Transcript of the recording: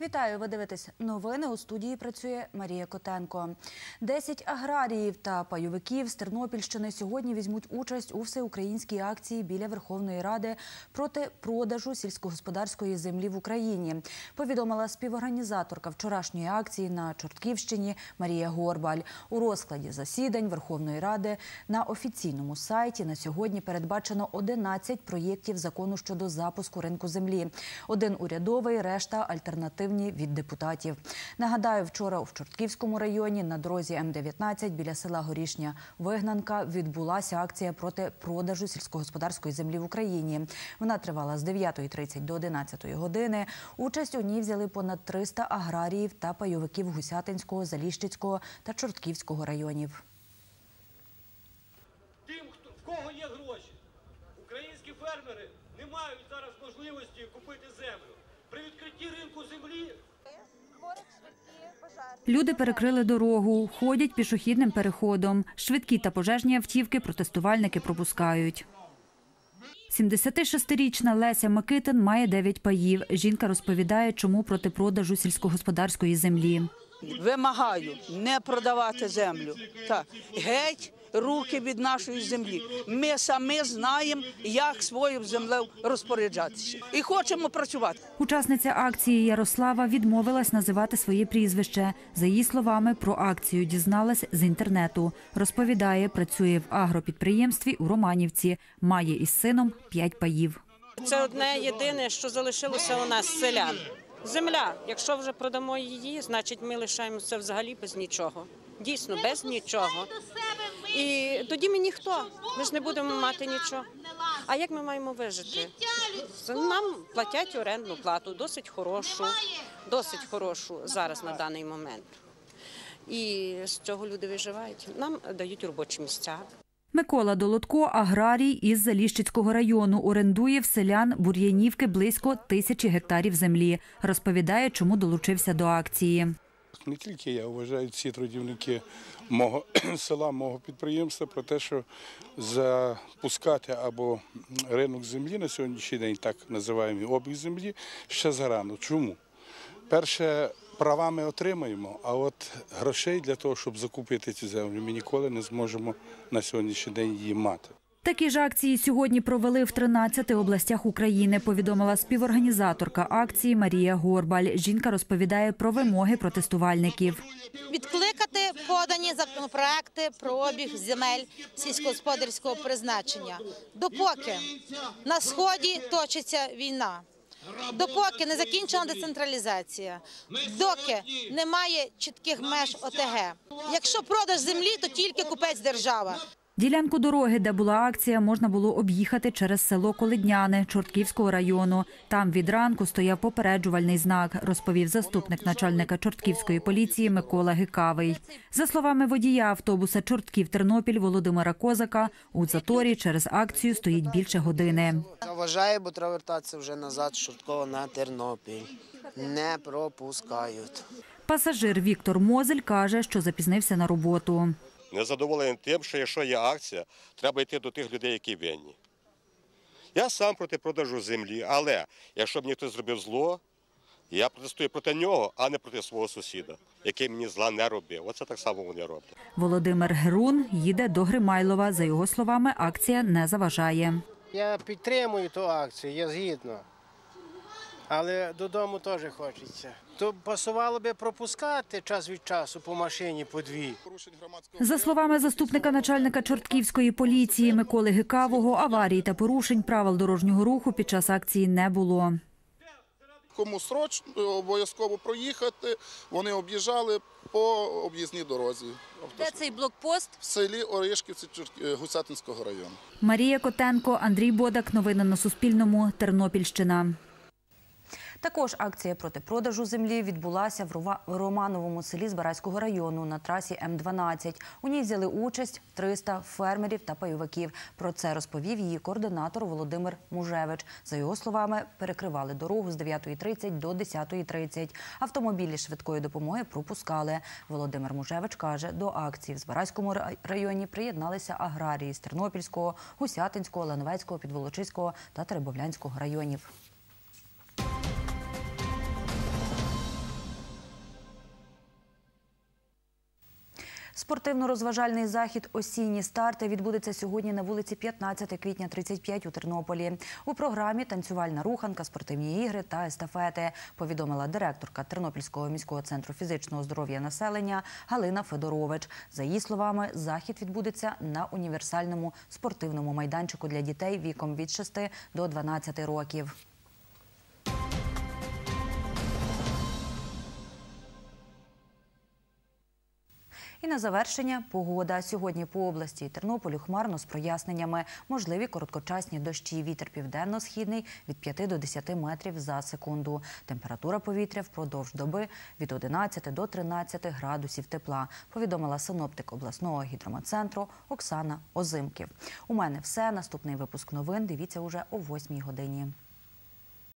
Вітаю, ви дивитесь новини. У студії працює Марія Котенко. Десять аграріїв та пайовиків з Тернопільщини сьогодні візьмуть участь у всеукраїнській акції біля Верховної Ради проти продажу сільськогосподарської землі в Україні. Повідомила співорганізаторка вчорашньої акції на Чортківщині Марія Горбаль. У розкладі засідань Верховної Ради на офіційному сайті на сьогодні передбачено 11 проєктів закону щодо запуску ринку землі. Один урядовий, решта альтернативні від депутатів. Нагадаю, вчора в Чортківському районі на дорозі М-19 біля села Горішня Вигнанка відбулася акція проти продажу сільськогосподарської землі в Україні. Вона тривала з 9.30 до 11 години. Участь у ній взяли понад 300 аграріїв та пайовиків Гусятинського, Заліщицького та Чортківського районів. Тим, хто в кого є гроші. Українські фермери не мають зараз можливості купити землю. При відкритті ринку землі Люди перекрили дорогу, ходять пішохідним переходом. Швидкі та пожежні автівки протестувальники пропускають. 76-річна Леся Микитин має 9 паїв. Жінка розповідає, чому проти продажу сільськогосподарської землі. Вимагаю не продавати землю. Так, геть руки від нашої землі. Ми самі знаємо, як своєю землею розпоряджатися. І хочемо працювати. Учасниця акції Ярослава відмовилась називати своє прізвище. За її словами, про акцію дізналась з інтернету. Розповідає, працює в агропідприємстві у Романівці. Має із сином 5 паїв. Це одне єдине, що залишилося у нас селян. Земля. Якщо вже продамо її, значить ми лишаємося взагалі без нічого. Дійсно, без нічого. І тоді ми ніхто. Ми ж не будемо мати нічого. А як ми маємо вижити? Нам платять орендну плату, досить хорошу, досить хорошу зараз на даний момент. І з цього люди виживають. Нам дають робочі місця. Микола Долотко, аграрій із Заліщицького району, орендує в селян Бур'янівки близько тисячі гектарів землі. Розповідає, чому долучився до акції. Не тільки я вважаю всі трудівники мого села, мого підприємства про те, що запускати або ринок землі на сьогоднішній день, так називаємо обіг землі, ще зарано. Чому? Перше, права ми отримаємо, а от грошей для того, щоб закупити цю землю, ми ніколи не зможемо на сьогоднішній день її мати. Такі ж акції сьогодні провели в 13 областях України, повідомила співорганізаторка акції Марія Горбаль. Жінка розповідає про вимоги протестувальників. відкликати подані законопроекти про обіг земель сільськогосподарського призначення. Допоки на сході точиться війна, допоки не закінчена децентралізація, доки немає чітких меж ОТГ. Якщо продаж землі, то тільки купець держава. Ділянку дороги, де була акція, можна було об'їхати через село Колидняне Чортківського району. Там від ранку стояв попереджувальний знак, розповів заступник начальника Чортківської поліції Микола Гикавий. За словами водія автобуса Чортків-Тернопіль Володимира Козака, у заторі через акцію стоїть більше години. Заважає, бо треба вертатися вже назад, швидко на Тернопіль. Не пропускають. Пасажир Віктор Мозель каже, що запізнився на роботу. Незадоволений тим, що якщо є акція, треба йти до тих людей, які винні. Я сам проти продажу землі, але якщо б ніхто зробив зло, я протестую проти нього, а не проти свого сусіда, який мені зла не робив. Оце так само вони роблять. Володимир Герун їде до Гримайлова. За його словами, акція не заважає. Я підтримую ту акцію, я згідно. Але додому теж хочеться. То пасувало би пропускати час від часу по машині по дві. За словами заступника начальника Чортківської поліції Миколи Гикавого, аварій та порушень правил дорожнього руху під час акції не було. Кому срочно обов'язково проїхати, вони об'їжджали по об'їзній дорозі. Де цей блокпост? В селі Оришківці Чорт- Гусятинського району. Марія Котенко, Андрій Бодак. Новини на Суспільному. Тернопільщина. Також акція проти продажу землі відбулася в Романовому селі Збаразького району на трасі М-12. У ній взяли участь 300 фермерів та пайовиків. Про це розповів її координатор Володимир Мужевич. За його словами, перекривали дорогу з 9.30 до 10.30. Автомобілі швидкої допомоги пропускали. Володимир Мужевич каже, до акції в Збаразькому рай- районі приєдналися аграрії з Тернопільського, Гусятинського, Лановецького, Підволочиського та Теребовлянського районів. Спортивно-розважальний захід «Осінні старти» відбудеться сьогодні на вулиці 15 квітня 35 у Тернополі. У програмі танцювальна руханка, спортивні ігри та естафети, повідомила директорка Тернопільського міського центру фізичного здоров'я населення Галина Федорович. За її словами, захід відбудеться на універсальному спортивному майданчику для дітей віком від 6 до 12 років. І на завершення погода. Сьогодні по області і Тернополю хмарно з проясненнями. Можливі короткочасні дощі. Вітер південно-східний від 5 до 10 метрів за секунду. Температура повітря впродовж доби від 11 до 13 градусів тепла, повідомила синоптик обласного гідрометцентру Оксана Озимків. У мене все. Наступний випуск новин дивіться уже о 8 годині.